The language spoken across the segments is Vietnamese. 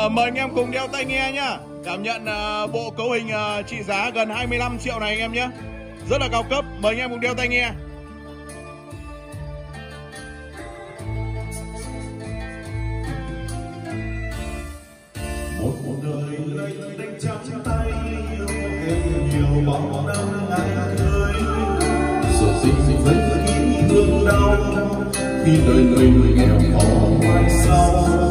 À, mời anh em cùng đeo tai nghe nhá. Cảm nhận uh, bộ cấu hình uh, trị giá gần 25 triệu này anh em nhé. Rất là cao cấp. Mời anh em cùng đeo tai nghe. một cuộc đời đánh trong tay nhiều bóng năm ngày cưới giờ sinh với những thương đau khi đời người nghèo khó ngoài sau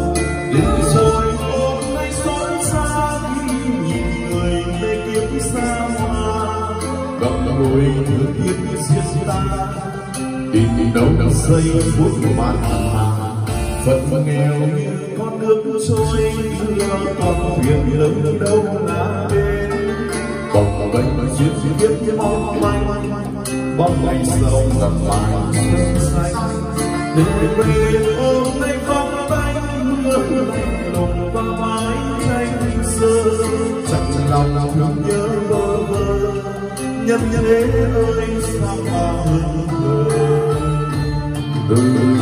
ngồi thương yêu xiết ta tìm đâu đâu xây phút của bạn phận nghèo như con nước trôi đưa con thuyền lớn đâu là bên bồng bềnh chiếc chiếc chiếc mong manh. Bóng ngày sông gặp màn sương xanh để về ôm nay con bánh. Mưa lùng qua mái tranh sơ. Chặt lòng thương nhớ nhấp nhấp đến ơi sao ta hơn đời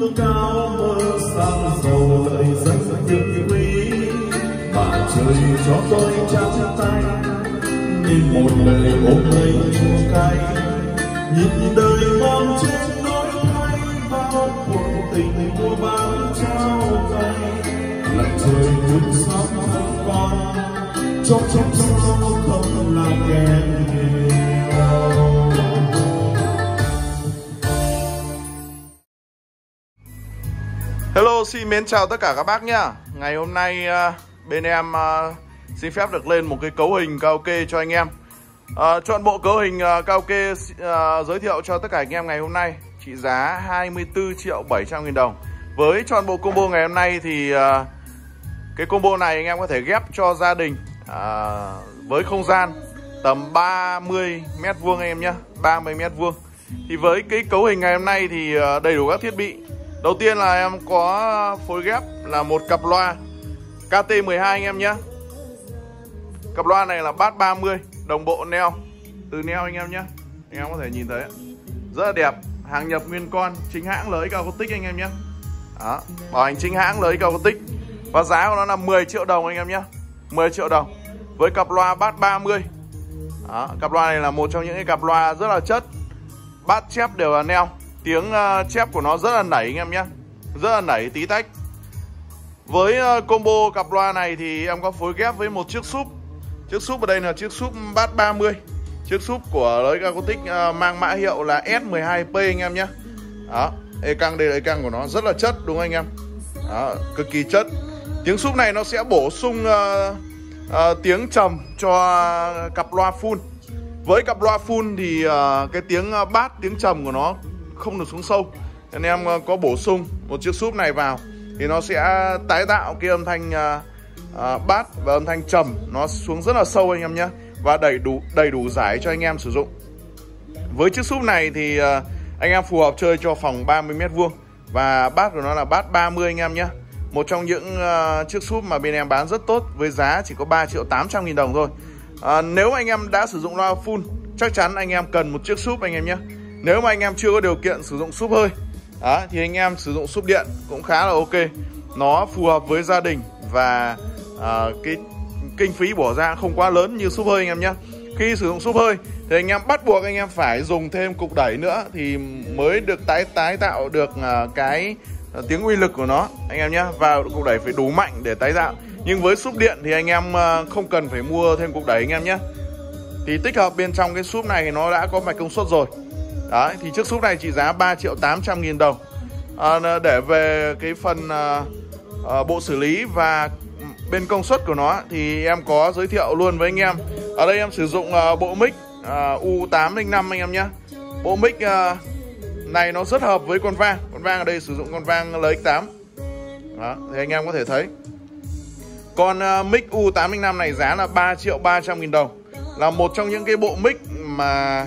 không cao mơ sang giàu lợi danh tiếng quý. Mà trời cho tôi trắng tay nên một đời ôm lấy chua cay. Nhìn đời mong trên nỗi thay, bao cuộc tình mua bán trao tay. Lặng trời cuốn sóng thân con cho chốc Xin mến chào tất cả các bác nhá. Ngày hôm nay ờ, bên em ờ, xin phép được lên một cái cấu hình karaoke cho anh em. à, chọn bộ cấu hình karaoke giới thiệu cho tất cả anh em ngày hôm nay trị giá 24 triệu 700 nghìn đồng. Với chọn bộ combo ngày hôm nay thì cái combo này anh em có thể ghép cho gia đình à, với không gian tầm 30 mét vuông anh em nhé 30 mét vuông thì với cái cấu hình ngày hôm nay thì đầy đủ các thiết bị Đầu tiên là em có phối ghép là một cặp loa KT12 anh em nhé. Cặp loa này là bass 30 Đồng bộ neo, Từ neo anh em nhé. Anh em có thể nhìn thấy. Rất là đẹp. Hàng nhập nguyên con, Chính hãng lấy cao tích anh em nhé. Đó, Bảo hành chính hãng lấy cao tích Và giá của nó là 10 triệu đồng anh em nhé. 10 triệu đồng. Với cặp loa bass 30 Đó, Cặp loa này là một trong những cái cặp loa rất là chất. Bass chép đều là neo. Tiếng uh, chép của nó rất là nảy anh em nhé. Rất là nảy tí tách. Với uh, combo cặp loa này thì em có phối ghép với một chiếc súp. Chiếc súp ở đây là chiếc súp bass 30 Chiếc súp của lưới acoustic uh, ờ, mang mã hiệu là S12P anh em nhé. Đó, e căng đây là e căng của nó. Rất là chất đúng không anh em? Đó, cực kỳ chất. Tiếng súp này nó sẽ bổ sung uh, uh, tiếng trầm cho cặp loa full. Với cặp loa full thì uh, cái tiếng uh, bass, tiếng trầm của nó không được xuống sâu. Anh em ờ, có bổ sung một chiếc súp này vào. Thì nó sẽ tái tạo cái âm thanh à, à, bass và âm thanh trầm. Nó xuống rất là sâu anh em nhé. Và đầy đủ đầy đủ giải cho anh em sử dụng. Với chiếc súp này thì à, anh em phù hợp chơi cho phòng 30 mét vuông. Và bass của nó là bass 30 anh em nhé. Một trong những uh, chiếc súp mà bên em bán rất tốt với giá chỉ có 3 triệu 800 nghìn đồng thôi. Uh, nếu anh em đã sử dụng loa full chắc chắn anh em cần một chiếc súp anh em nhé nếu mà anh em chưa có điều kiện sử dụng súp hơi đó, thì anh em sử dụng súp điện cũng khá là ok. Nó phù hợp với gia đình và uh, cái kinh phí bỏ ra không quá lớn như súp hơi anh em nhé. Khi sử dụng súp hơi thì anh em bắt buộc anh em phải dùng thêm cục đẩy nữa thì mới được tái tái tạo được uh, cái uh, tiếng uy lực của nó anh em nhé. Và cục đẩy phải đủ mạnh để tái tạo. Nhưng với súp điện thì anh em uh, không cần phải mua thêm cục đẩy anh em nhé. Thì tích hợp bên trong cái súp này thì nó đã có mạch công suất rồi. Đấy, thì chiếc súp này trị giá 3 triệu 800 nghìn đồng. À, Để về cái phần à, à, bộ xử lý và bên công suất của nó Thì em có giới thiệu luôn với anh em. Ở đây em sử dụng à, bộ mic à, U805 anh em nhé. Bộ mic à, này nó rất hợp với con vang. Con vang ở đây sử dụng con vang LX8 Đó, thì anh em có thể thấy. Con uh, à, mic U805 này giá là 3 triệu 300 nghìn đồng. Là một trong những cái bộ mic mà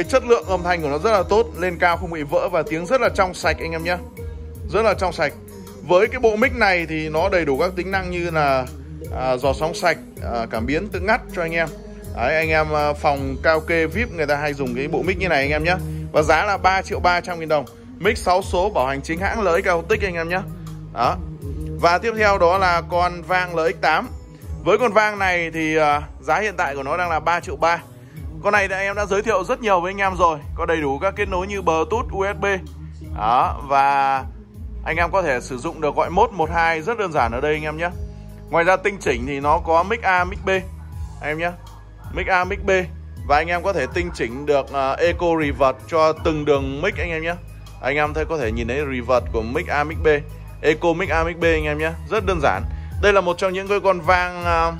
cái chất lượng âm thanh của nó rất là tốt Lên cao không bị vỡ và tiếng rất là trong sạch anh em nhé. Rất là trong sạch. Với cái bộ mic này thì nó đầy đủ các tính năng như là à, dò sóng sạch, à, cảm biến tự ngắt cho anh em. Đấy, anh em à, phòng cao kê VIP người ta hay dùng cái bộ mic như này anh em nhé. Và giá là 3 triệu 300 nghìn đồng. Mic 6 số bảo hành chính hãng LX cao tích anh em nhé. Đó. Và tiếp theo đó là con vang LX8 Với con vang này thì à, giá hiện tại của nó đang là 3 triệu 3 con này thì anh em đã giới thiệu rất nhiều với anh em rồi. Có đầy đủ các kết nối như Bluetooth, USB Đó Và anh em có thể sử dụng được gọi mốt 12 rất đơn giản ở đây anh em nhé. Ngoài ra tinh chỉnh thì nó có mic A, mic B Anh em nhé. Mic A, mic B. Và anh em có thể tinh chỉnh được uh, Eco Revert cho từng đường mic anh em nhé. Anh em thấy có thể nhìn thấy Revert của mic A, mic B. Eco mic A, mic B anh em nhé. Rất đơn giản. Đây là một trong những cái con vang uh,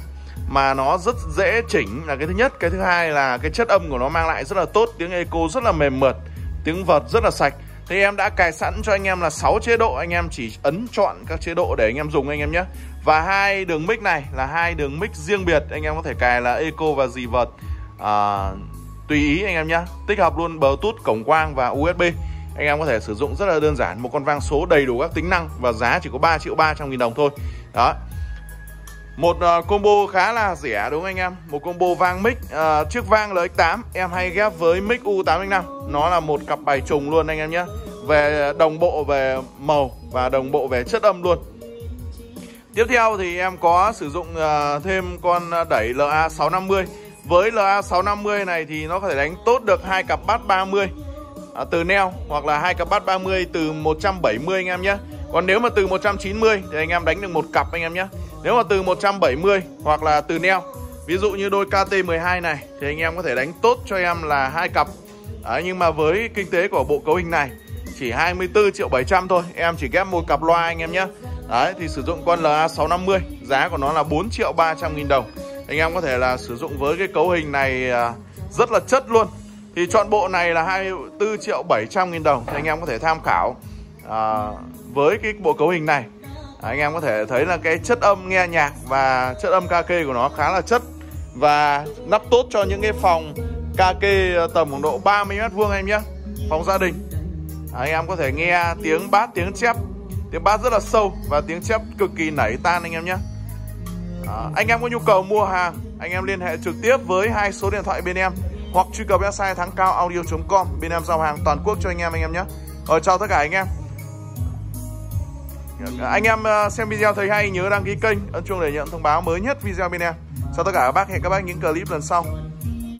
mà nó rất dễ chỉnh là cái thứ nhất. Cái thứ hai là cái chất âm của nó mang lại rất là tốt Tiếng Eco rất là mềm mượt Tiếng vợt rất là sạch. Thì em đã cài sẵn cho anh em là 6 chế độ Anh em chỉ ấn chọn các chế độ để anh em dùng anh em nhé. Và hai đường mic này là hai đường mic riêng biệt Anh em có thể cài là Eco và dì vợt à, Tùy ý anh em nhé. Tích hợp luôn Bluetooth, cổng quang và USB Anh em có thể sử dụng rất là đơn giản Một con vang số đầy đủ các tính năng Và giá chỉ có 3 triệu 300 nghìn đồng thôi. Đó một uh, combo khá là rẻ đúng không anh em? Một combo vang mic uh, Chiếc vang LX8 em hay ghép với mic U805 Nó là một cặp bài trùng luôn anh em nhé. Về đồng bộ về màu Và đồng bộ về chất âm luôn. Tiếp theo thì em có sử dụng uh, thêm con đẩy LA650 Với LA650 này thì nó có thể đánh tốt được hai cặp bát 30 uh, từ neo hoặc là hai cặp bát 30 từ 170 anh em nhé. Còn nếu mà từ 190 thì anh em đánh được một cặp anh em nhé. Nếu mà từ 170 hoặc là từ neo Ví dụ như đôi KT12 này thì anh em có thể đánh tốt cho em là hai cặp. Đấy, Nhưng mà với kinh tế của bộ cấu hình này chỉ 24 triệu 700 thôi Em chỉ ghép một cặp loa anh em nhé. Đấy thì sử dụng con LA650 Giá của nó là 4 triệu 300 nghìn đồng. Anh em có thể là sử dụng với cái cấu hình này à, Rất là chất luôn. Thì chọn bộ này là 24 triệu 700 nghìn đồng thì Anh em có thể tham khảo. À, với cái bộ cấu hình này. Anh em có thể thấy là cái chất âm nghe nhạc Và chất âm kê của nó khá là chất Và nắp tốt cho những cái phòng kê ờ, tầm khoảng độ 30 mét vuông em nhé Phòng gia đình. Anh em có thể nghe tiếng bát, tiếng chép. Tiếng bass rất là sâu và tiếng chép cực kỳ nảy tan anh em nhé. À, Anh em có nhu cầu mua hàng Anh em liên hệ trực tiếp với hai số điện thoại bên em Hoặc truy cập website thắng cao audio.com Bên em giao hàng toàn quốc cho anh em anh em nhé. Ờ chào tất cả anh em. Anh em ờ, xem video thấy hay, nhớ đăng ký kênh, Ấn chuông để nhận thông báo mới nhất video bên em. Chào tất cả các bác, Hẹn các bác những clip lần sau.